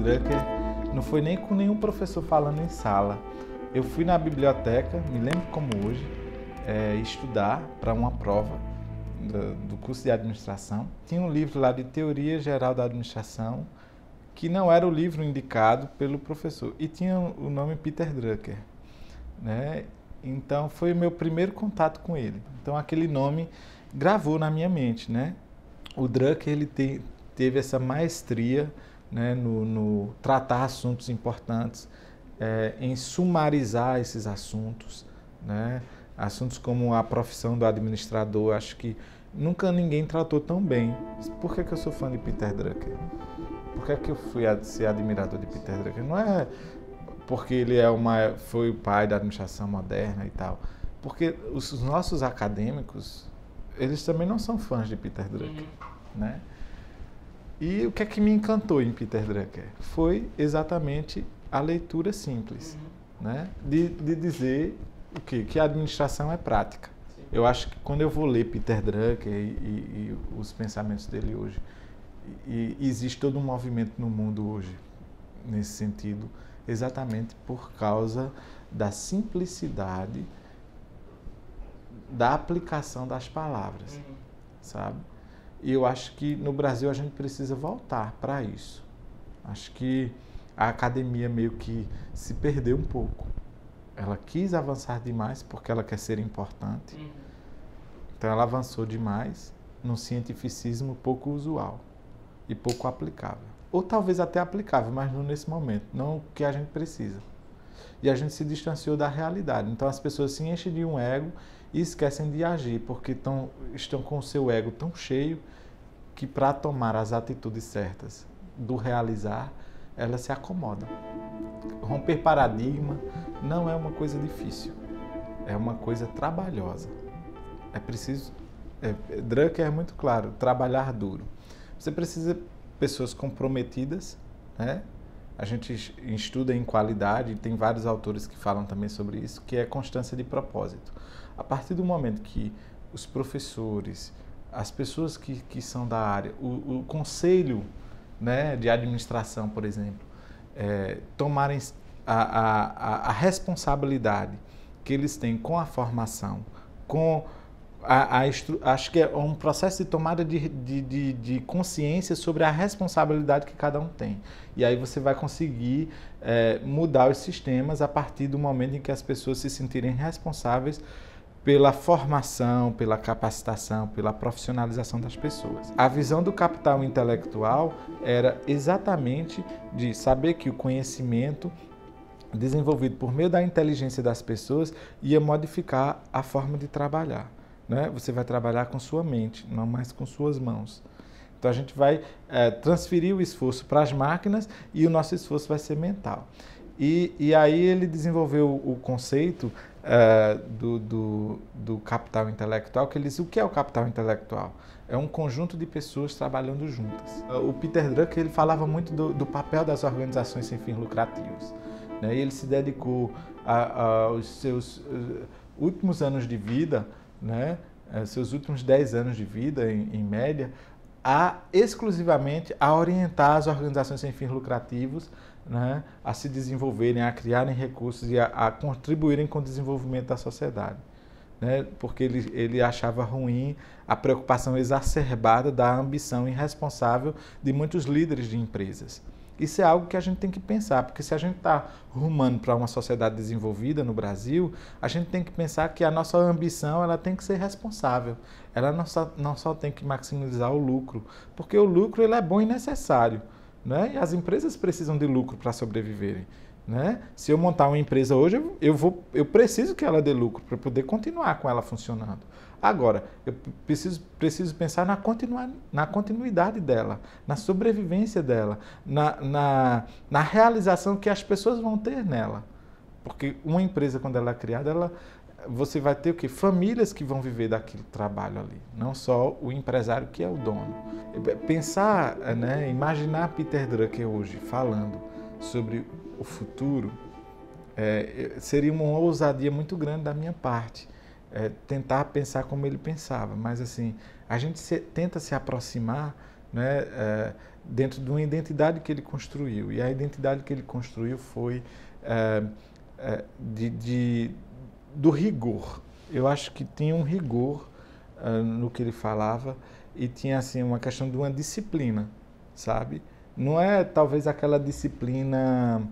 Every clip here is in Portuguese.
Drucker não foi nem com nenhum professor falando em sala. Eu fui na biblioteca, me lembro como hoje, é, estudar para uma prova do, do curso de administração. Tinha um livro lá de Teoria Geral da Administração, que não era o livro indicado pelo professor, e tinha o nome Peter Drucker. Né? Então foi o meu primeiro contato com ele. Então aquele nome gravou na minha mente, né? O Drucker ele te, teve essa maestria né, no, no tratar assuntos importantes, é, em sumarizar esses assuntos, né? Assuntos como a profissão do administrador, acho que nunca ninguém tratou tão bem. Por que, que eu sou fã de Peter Drucker? Por que, que eu fui a ser admirador de Peter Drucker? Não é porque ele é uma, foi o pai da administração moderna e tal. Porque os nossos acadêmicos, eles também não são fãs de Peter Drucker, uhum. né? E o que é que me encantou em Peter Drucker? Foi exatamente a leitura simples, uhum. né? De, de dizer o quê? Que a administração é prática. Sim. Eu acho que quando eu vou ler Peter Drucker e, e, e os pensamentos dele hoje, e, existe todo um movimento no mundo hoje nesse sentido, exatamente por causa da simplicidade da aplicação das palavras, uhum. sabe? E eu acho que no Brasil a gente precisa voltar para isso. Acho que a academia meio que se perdeu um pouco. Ela quis avançar demais porque ela quer ser importante. Uhum. Então ela avançou demais num cientificismo pouco usual e pouco aplicável ou talvez até aplicável, mas não nesse momento, não o que a gente precisa. E a gente se distanciou da realidade. Então as pessoas se enchem de um ego e esquecem de agir, porque tão, estão com o seu ego tão cheio que para tomar as atitudes certas do realizar, elas se acomodam. Romper paradigma não é uma coisa difícil, é uma coisa trabalhosa. É preciso, é, Drucker é muito claro, trabalhar duro. Você precisa pessoas comprometidas, né? A gente estuda em qualidade, tem vários autores que falam também sobre isso, que é constância de propósito. A partir do momento que os professores, as pessoas que, que são da área, o, o conselho né, de administração, por exemplo, é, tomarem a, a, a responsabilidade que eles têm com a formação, com a, a, acho que é um processo de tomada de, de, de, de, consciência sobre a responsabilidade que cada um tem. E aí você vai conseguir é, mudar os sistemas a partir do momento em que as pessoas se sentirem responsáveis pela formação, pela capacitação, pela profissionalização das pessoas. A visão do capital intelectual era exatamente de saber que o conhecimento desenvolvido por meio da inteligência das pessoas ia modificar a forma de trabalhar né? Você vai trabalhar com sua mente, não mais com suas mãos. Então a gente vai é, transferir o esforço para as máquinas e o nosso esforço vai ser mental. E, e aí ele desenvolveu o conceito é, do, do, do, capital intelectual, que ele diz o que é o capital intelectual? É um conjunto de pessoas trabalhando juntas. O Peter Drucker ele falava muito do, do papel das organizações sem fins lucrativos. Né? E ele se dedicou aos seus últimos anos de vida né, eh, seus últimos 10 anos de vida, em, em, média, a exclusivamente a orientar as organizações sem fins lucrativos né, a se desenvolverem, a criarem recursos e a, a contribuírem com o desenvolvimento da sociedade. Né, porque ele, ele achava ruim a preocupação exacerbada da ambição irresponsável de muitos líderes de empresas. Isso é algo que a gente tem que pensar, porque se a gente está rumando para uma sociedade desenvolvida no Brasil, a gente tem que pensar que a nossa ambição ela tem que ser responsável. Ela não só, não só tem que maximizar o lucro, porque o lucro ele é bom e necessário. Né? E as empresas precisam de lucro para sobreviverem. Né? Se eu montar uma empresa hoje, eu, vou, eu preciso que ela dê lucro para poder continuar com ela funcionando. Agora, eu preciso, preciso pensar na, continua, na continuidade dela, na sobrevivência dela, na, na, na realização que as pessoas vão ter nela. Porque uma empresa, quando ela é criada, ela, você vai ter o quê? Famílias que vão viver daquele trabalho ali, não só o empresário que é o dono. Pensar, né, imaginar Peter Drucker hoje falando sobre o futuro é, seria uma ousadia muito grande da minha parte é, tentar pensar como ele pensava, mas assim, a gente se, tenta se aproximar né, é, dentro de uma identidade que ele construiu. E a identidade que ele construiu foi é, é, de, de, do rigor. Eu acho que tinha um rigor uh, no que ele falava e tinha assim uma questão de uma disciplina, sabe? Não é talvez aquela disciplina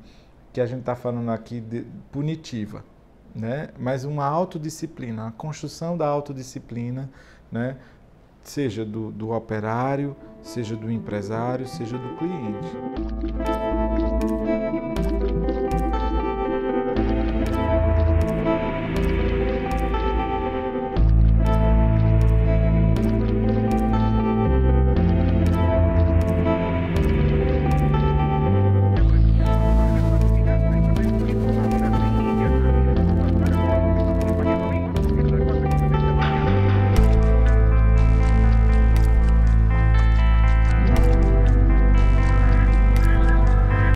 que a gente está falando aqui de, punitiva, né? Mas uma autodisciplina, a construção da autodisciplina, né? Seja do, do operário, seja do empresário, seja do cliente.